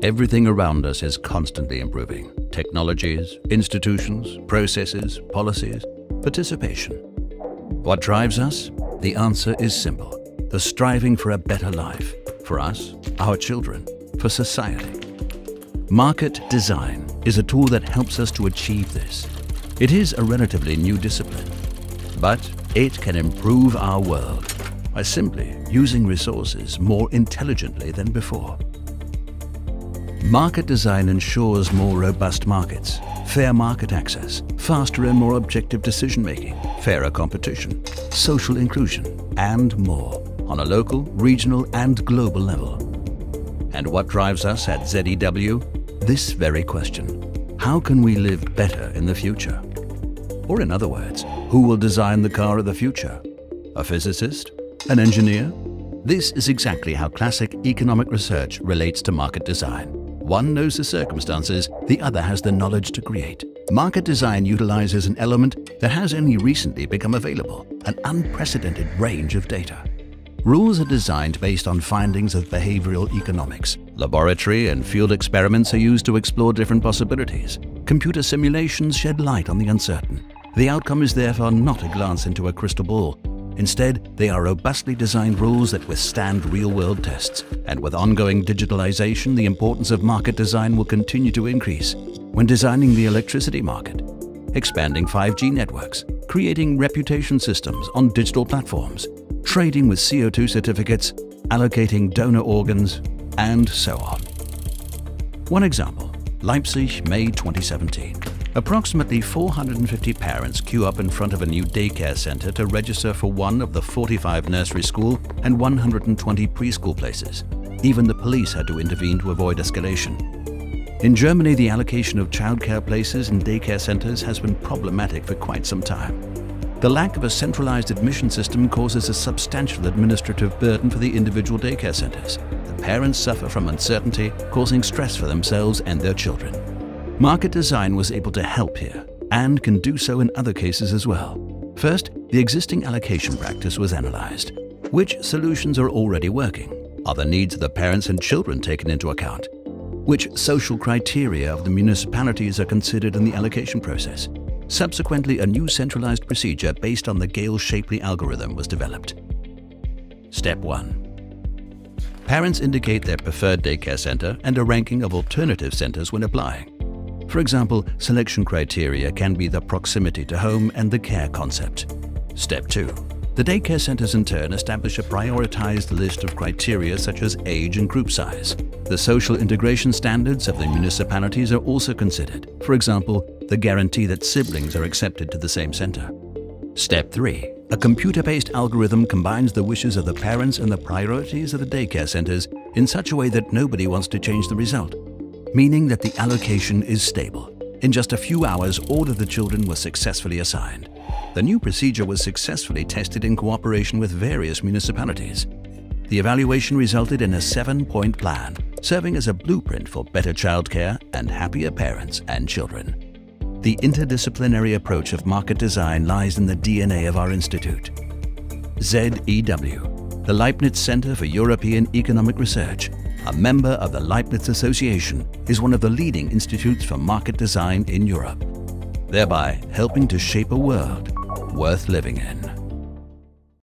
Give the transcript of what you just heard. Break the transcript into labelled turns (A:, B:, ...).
A: Everything around us is constantly improving. Technologies, institutions, processes, policies, participation. What drives us? The answer is simple. The striving for a better life. For us, our children, for society. Market design is a tool that helps us to achieve this. It is a relatively new discipline, but it can improve our world by simply using resources more intelligently than before. Market design ensures more robust markets, fair market access, faster and more objective decision-making, fairer competition, social inclusion, and more on a local, regional and global level. And what drives us at ZEW? This very question. How can we live better in the future? Or in other words, who will design the car of the future? A physicist? An engineer? This is exactly how classic economic research relates to market design. One knows the circumstances, the other has the knowledge to create. Market design utilizes an element that has only recently become available, an unprecedented range of data. Rules are designed based on findings of behavioral economics. Laboratory and field experiments are used to explore different possibilities. Computer simulations shed light on the uncertain. The outcome is therefore not a glance into a crystal ball, Instead, they are robustly designed rules that withstand real-world tests. And with ongoing digitalization, the importance of market design will continue to increase. When designing the electricity market, expanding 5G networks, creating reputation systems on digital platforms, trading with CO2 certificates, allocating donor organs, and so on. One example, Leipzig, May 2017. Approximately 450 parents queue up in front of a new daycare center to register for one of the 45 nursery school and 120 preschool places. Even the police had to intervene to avoid escalation. In Germany, the allocation of childcare places in daycare centers has been problematic for quite some time. The lack of a centralized admission system causes a substantial administrative burden for the individual daycare centers. The parents suffer from uncertainty, causing stress for themselves and their children. Market design was able to help here and can do so in other cases as well. First, the existing allocation practice was analyzed. Which solutions are already working? Are the needs of the parents and children taken into account? Which social criteria of the municipalities are considered in the allocation process? Subsequently, a new centralized procedure based on the Gale-Shapley algorithm was developed. Step 1. Parents indicate their preferred daycare center and a ranking of alternative centers when applying. For example, selection criteria can be the proximity to home and the care concept. Step 2. The daycare centers in turn establish a prioritized list of criteria such as age and group size. The social integration standards of the municipalities are also considered. For example, the guarantee that siblings are accepted to the same center. Step 3. A computer-based algorithm combines the wishes of the parents and the priorities of the daycare centers in such a way that nobody wants to change the result meaning that the allocation is stable. In just a few hours, all of the children were successfully assigned. The new procedure was successfully tested in cooperation with various municipalities. The evaluation resulted in a seven-point plan, serving as a blueprint for better childcare and happier parents and children. The interdisciplinary approach of market design lies in the DNA of our institute. ZEW, the Leibniz Center for European Economic Research, a member of the Leibniz Association, is one of the leading institutes for market design in Europe, thereby helping to shape a world worth living in.